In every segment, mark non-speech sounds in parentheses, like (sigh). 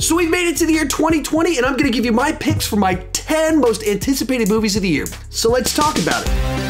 So we've made it to the year 2020, and I'm gonna give you my picks for my 10 most anticipated movies of the year. So let's talk about it.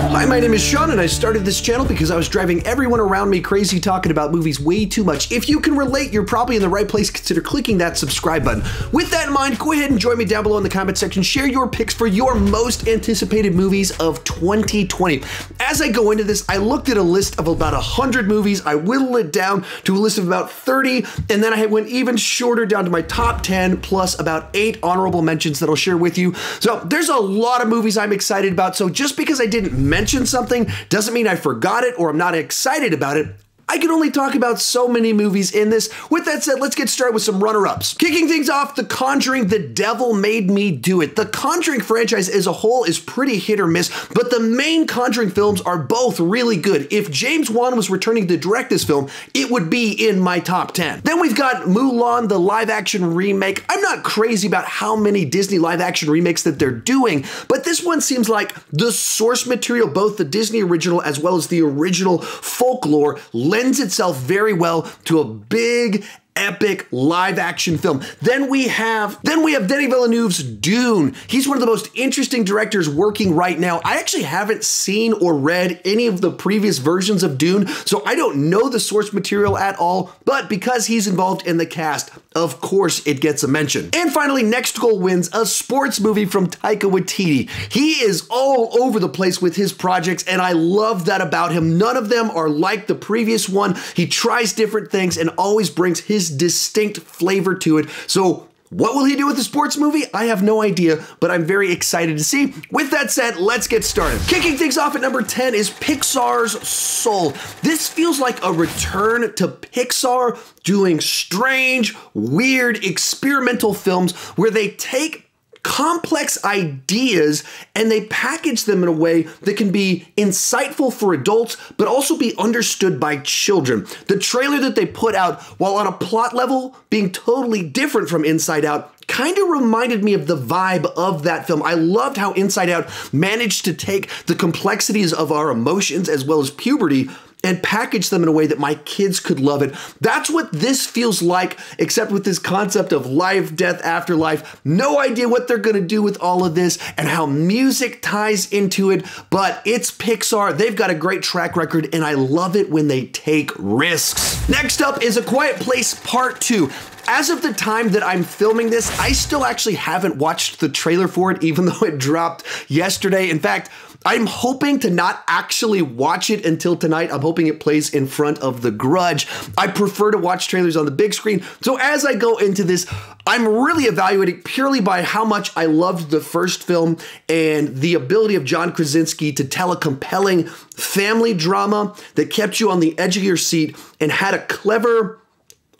Hi, my name is Sean, and I started this channel because I was driving everyone around me crazy talking about movies way too much. If you can relate, you're probably in the right place. Consider clicking that subscribe button. With that in mind, go ahead and join me down below in the comment section. Share your picks for your most anticipated movies of 2020. As I go into this, I looked at a list of about 100 movies. I whittled it down to a list of about 30, and then I went even shorter down to my top 10 plus about eight honorable mentions that I'll share with you. So there's a lot of movies I'm excited about. So just because I didn't mention mention something doesn't mean I forgot it or I'm not excited about it. I can only talk about so many movies in this. With that said, let's get started with some runner ups. Kicking things off, The Conjuring, The Devil Made Me Do It. The Conjuring franchise as a whole is pretty hit or miss, but the main Conjuring films are both really good. If James Wan was returning to direct this film, it would be in my top 10. Then we've got Mulan, the live action remake. I'm not crazy about how many Disney live action remakes that they're doing, but this one seems like the source material, both the Disney original as well as the original folklore, lends itself very well to a big epic live action film. Then we have then we have Denis Villeneuve's Dune. He's one of the most interesting directors working right now. I actually haven't seen or read any of the previous versions of Dune, so I don't know the source material at all, but because he's involved in the cast, of course it gets a mention. And finally, Next Goal Wins, a sports movie from Taika Waititi. He is all over the place with his projects, and I love that about him. None of them are like the previous one. He tries different things and always brings his distinct flavor to it. So what will he do with the sports movie? I have no idea, but I'm very excited to see. With that said, let's get started. Kicking things off at number 10 is Pixar's Soul. This feels like a return to Pixar doing strange, weird, experimental films where they take complex ideas and they package them in a way that can be insightful for adults, but also be understood by children. The trailer that they put out, while on a plot level being totally different from Inside Out, kind of reminded me of the vibe of that film. I loved how Inside Out managed to take the complexities of our emotions as well as puberty and package them in a way that my kids could love it. That's what this feels like, except with this concept of life, death, afterlife. No idea what they're gonna do with all of this and how music ties into it, but it's Pixar. They've got a great track record, and I love it when they take risks. Next up is A Quiet Place Part 2. As of the time that I'm filming this, I still actually haven't watched the trailer for it, even (laughs) though it dropped yesterday. In fact, I'm hoping to not actually watch it until tonight. I'm hoping it plays in front of The Grudge. I prefer to watch trailers on the big screen. So as I go into this, I'm really evaluating purely by how much I loved the first film and the ability of John Krasinski to tell a compelling family drama that kept you on the edge of your seat and had a clever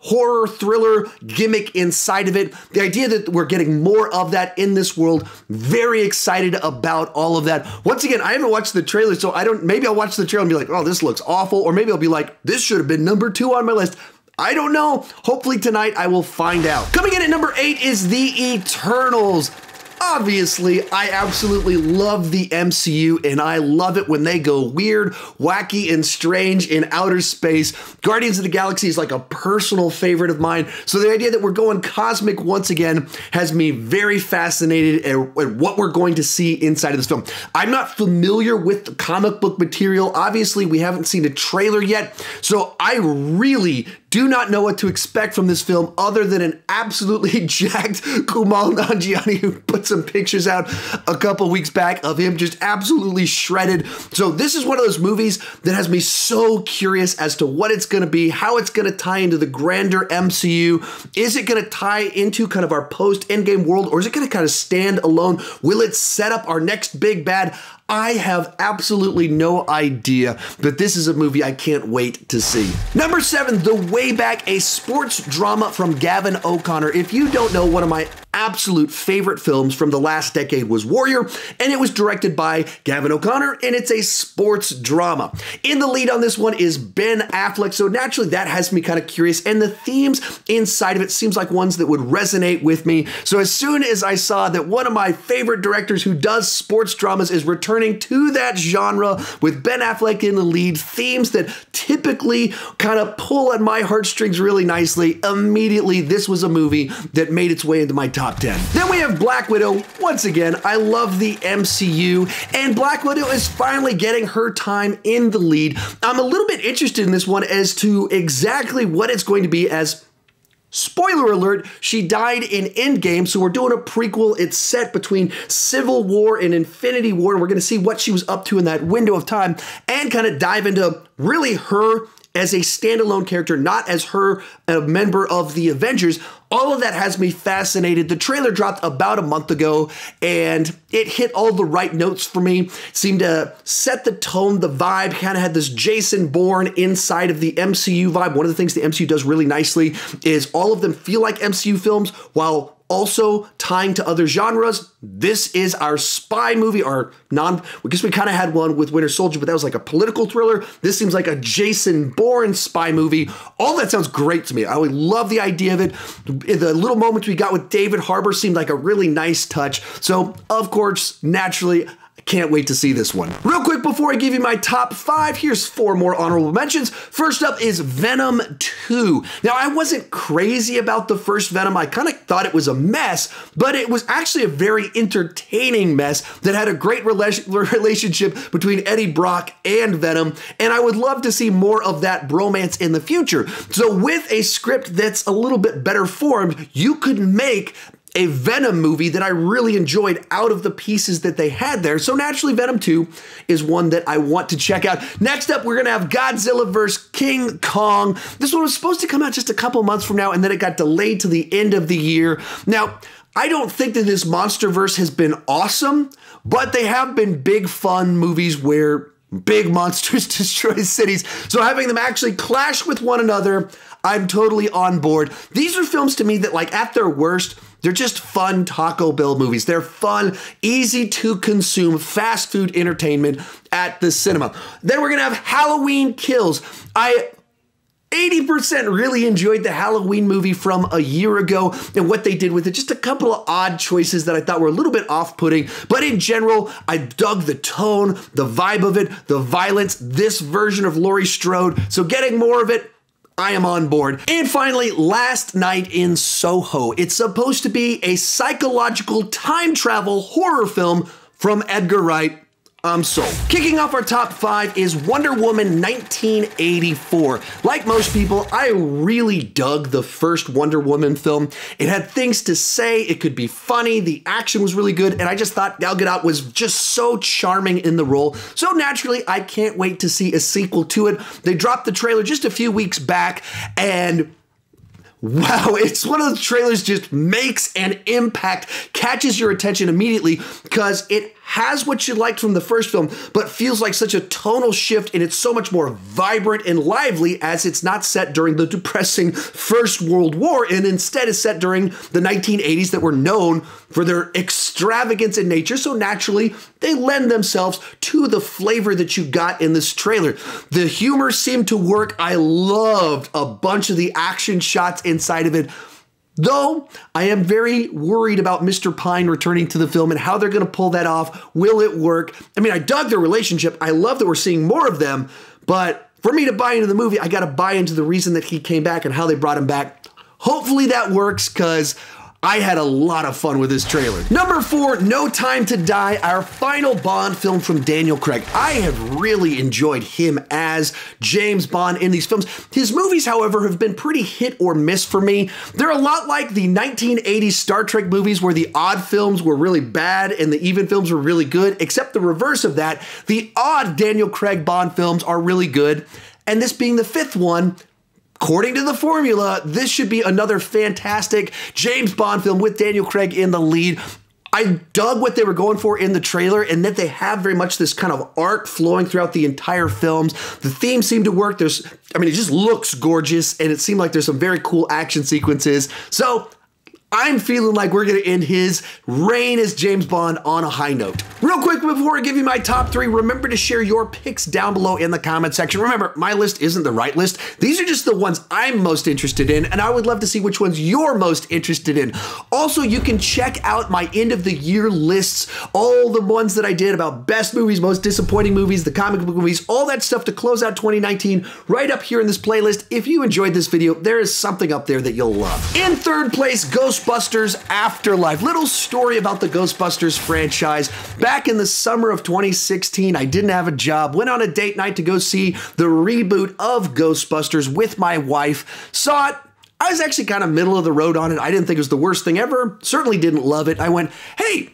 horror thriller gimmick inside of it. The idea that we're getting more of that in this world, very excited about all of that. Once again, I haven't watched the trailer, so I don't, maybe I'll watch the trailer and be like, oh, this looks awful. Or maybe I'll be like, this should have been number two on my list. I don't know. Hopefully tonight I will find out. Coming in at number eight is The Eternals. Obviously, I absolutely love the MCU and I love it when they go weird, wacky, and strange in outer space. Guardians of the Galaxy is like a personal favorite of mine. So the idea that we're going cosmic once again has me very fascinated at, what we're going to see inside of this film. I'm not familiar with the comic book material. Obviously, we haven't seen a trailer yet. So I really do not know what to expect from this film other than an absolutely (laughs) jacked Kumail Nanjiani who put some pictures out a couple weeks back of him just absolutely shredded. So this is one of those movies that has me so curious as to what it's going to be, how it's going to tie into the grander MCU. Is it going to tie into kind of our post Endgame world or is it going to kind of stand alone? Will it set up our next big bad? I have absolutely no idea, but this is a movie I can't wait to see. Number seven, The Way Back, a sports drama from Gavin O'Connor. If you don't know, one of my absolute favorite films from the last decade was Warrior, and it was directed by Gavin O'Connor, and it's a sports drama. In the lead on this one is Ben Affleck, so naturally that has me kind of curious, and the themes inside of it seems like ones that would resonate with me. So as soon as I saw that one of my favorite directors who does sports dramas is returning to that genre with Ben Affleck in the lead, themes that typically kind of pull at my heartstrings really nicely, immediately this was a movie that made its way into my top 10. Then we have Black Widow. Once again, I love the MCU, and Black Widow is finally getting her time in the lead. I'm a little bit interested in this one as to exactly what it's going to be as Spoiler alert, she died in Endgame, so we're doing a prequel. It's set between Civil War and Infinity War, and we're going to see what she was up to in that window of time and kind of dive into really her as a standalone character, not as her a member of the Avengers. All of that has me fascinated. The trailer dropped about a month ago and it hit all the right notes for me. Seemed to set the tone, the vibe, kind of had this Jason Bourne inside of the MCU vibe. One of the things the MCU does really nicely is all of them feel like MCU films while also tying to other genres. This is our spy movie, our non, I guess we kind of had one with Winter Soldier, but that was like a political thriller. This seems like a Jason Bourne spy movie. All that sounds great to me. I would love the idea of it. The little moments we got with David Harbour seemed like a really nice touch. So, of course, naturally, can't wait to see this one. Real quick before I give you my top five, here's four more honorable mentions. First up is Venom 2. Now, I wasn't crazy about the first Venom. I kind of thought it was a mess, but it was actually a very entertaining mess that had a great (laughs) relationship between Eddie Brock and Venom, and I would love to see more of that bromance in the future. So with a script that's a little bit better formed, you could make a Venom movie that I really enjoyed out of the pieces that they had there. So naturally, Venom 2 is one that I want to check out. Next up, we're gonna have Godzilla vs. King Kong. This one was supposed to come out just a couple months from now, and then it got delayed to the end of the year. Now, I don't think that this MonsterVerse has been awesome, but they have been big fun movies where big monsters (laughs) destroy cities. So having them actually clash with one another, I'm totally on board. These are films to me that, like, at their worst, they're just fun Taco Bell movies. They're fun, easy to consume, fast food entertainment at the cinema. Then we're gonna have Halloween Kills. I 80% really enjoyed the Halloween movie from a year ago and what they did with it. Just a couple of odd choices that I thought were a little bit off putting. But in general, I dug the tone, the vibe of it, the violence, this version of Laurie Strode. So getting more of it, I am on board. And finally, Last Night in Soho. It's supposed to be a psychological time travel horror film from Edgar Wright Um, I'm sold. Kicking off our top five is Wonder Woman 1984. Like most people, I really dug the first Wonder Woman film. It had things to say, it could be funny, the action was really good, and I just thought Gal Gadot was just so charming in the role. So naturally, I can't wait to see a sequel to it. They dropped the trailer just a few weeks back, and Wow, (laughs) it's one of the trailers just makes an impact, catches your attention immediately because it has what you liked from the first film, but feels like such a tonal shift and it's so much more vibrant and lively as it's not set during the depressing First World War and instead is set during the 1980s that were known for their extravagance in nature. So naturally, they lend themselves to the flavor that you got in this trailer. The humor seemed to work. I loved a bunch of the action shots inside of it. Though I am very worried about Mr. Pine returning to the film and how they're going to pull that off. Will it work? I mean, I dug their relationship. I love that we're seeing more of them, but for me to buy into the movie, I got to buy into the reason that he came back and how they brought him back. Hopefully that works because I had a lot of fun with this trailer. Number four, No Time to Die, our final Bond film from Daniel Craig. I have really enjoyed him as James Bond in these films. His movies, however, have been pretty hit or miss for me. They're a lot like the 1980s Star Trek movies where the odd films were really bad and the even films were really good, except the reverse of that. The odd Daniel Craig Bond films are really good. And this being the fifth one, According to the formula, this should be another fantastic James Bond film with Daniel Craig in the lead. I dug what they were going for in the trailer and that they have very much this kind of art flowing throughout the entire films. The theme seemed to work. There's, I mean, it just looks gorgeous and it seemed like there's some very cool action sequences. So I'm feeling like we're gonna end his reign as James Bond on a high note. Real quick before I give you my top three, remember to share your picks down below in the comment section. Remember, my list isn't the right list. These are just the ones I'm most interested in, and I would love to see which ones you're most interested in. Also, you can check out my end of the year lists, all the ones that I did about best movies, most disappointing movies, the comic book movies, all that stuff to close out 2019 right up here in this playlist. If you enjoyed this video, there is something up there that you'll love. In third place, Ghost Ghostbusters Afterlife. Little story about the Ghostbusters franchise. Back in the summer of 2016, I didn't have a job, went on a date night to go see the reboot of Ghostbusters with my wife. Saw it, I was actually kind of middle of the road on it. I didn't think it was the worst thing ever. Certainly didn't love it. I went, hey,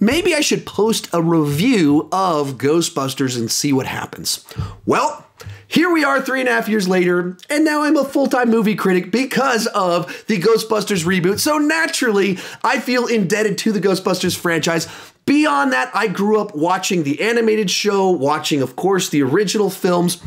maybe I should post a review of Ghostbusters and see what happens. Well, here we are three and a half years later, and now I'm a full time movie critic because of the Ghostbusters reboot. So naturally, I feel indebted to the Ghostbusters franchise. Beyond that, I grew up watching the animated show, watching, of course, the original films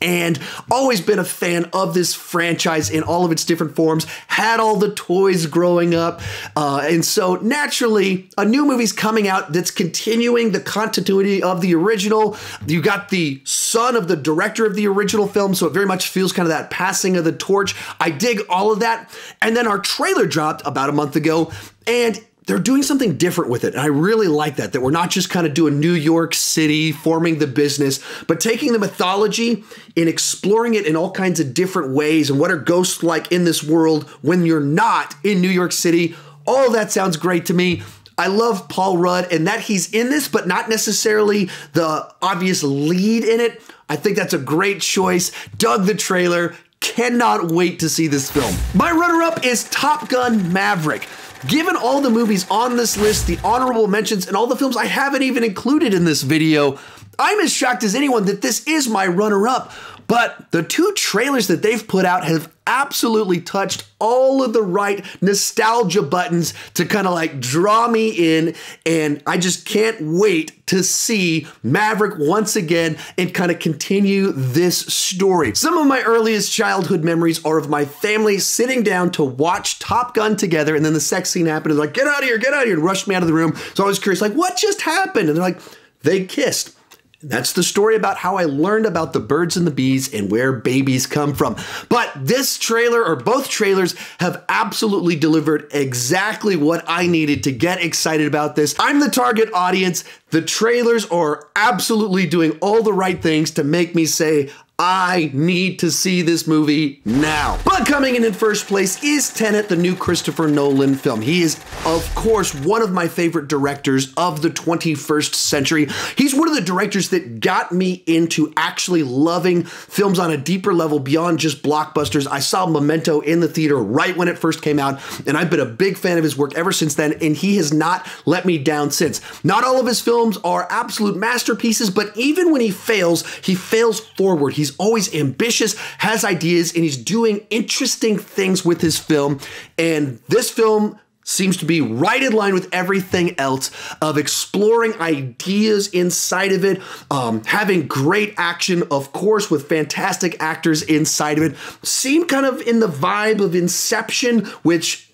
and always been a fan of this franchise in all of its different forms. Had all the toys growing up, uh, and so naturally, a new movie's coming out that's continuing the continuity of the original. You got the son of the director of the original film, so it very much feels kind of that passing of the torch. I dig all of that, and then our trailer dropped about a month ago, and they're doing something different with it. And I really like that, that we're not just kind of doing New York City, forming the business, but taking the mythology and exploring it in all kinds of different ways and what are ghosts like in this world when you're not in New York City. All that sounds great to me. I love Paul Rudd and that he's in this, but not necessarily the obvious lead in it. I think that's a great choice. Dug the trailer. Cannot wait to see this film. My runner up is Top Gun Maverick. Given all the movies on this list, the honorable mentions, and all the films I haven't even included in this video, I'm as shocked as anyone that this is my runner up. But the two trailers that they've put out have absolutely touched all of the right nostalgia buttons to kind of like draw me in. And I just can't wait to see Maverick once again and kind of continue this story. Some of my earliest childhood memories are of my family sitting down to watch Top Gun together. And then the sex scene happened. And like, get out of here, get out of here, and rushed me out of the room. So I was curious, like, what just happened? And they're like, they kissed. That's the story about how I learned about the birds and the bees and where babies come from. But this trailer, or both trailers, have absolutely delivered exactly what I needed to get excited about this. I'm the target audience. The trailers are absolutely doing all the right things to make me say, I need to see this movie now. But coming in in first place is Tenet, the new Christopher Nolan film. He is, of course, one of my favorite directors of the 21st century. He's one of the directors that got me into actually loving films on a deeper level beyond just blockbusters. I saw Memento in the theater right when it first came out, and I've been a big fan of his work ever since then, and he has not let me down since. Not all of his films are absolute masterpieces, but even when he fails, he fails forward. He's He's always ambitious, has ideas, and he's doing interesting things with his film. And this film seems to be right in line with everything else of exploring ideas inside of it, um, having great action, of course, with fantastic actors inside of it. Seem kind of in the vibe of Inception, which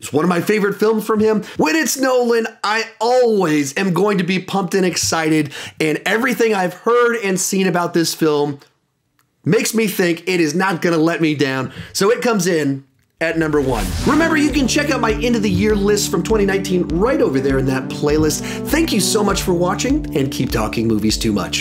it's one of my favorite films from him. When it's Nolan, I always am going to be pumped and excited, and everything I've heard and seen about this film makes me think it is not going to let me down. So it comes in at number one. Remember, you can check out my end of the year list from 2019 right over there in that playlist. Thank you so much for watching and keep talking movies too much.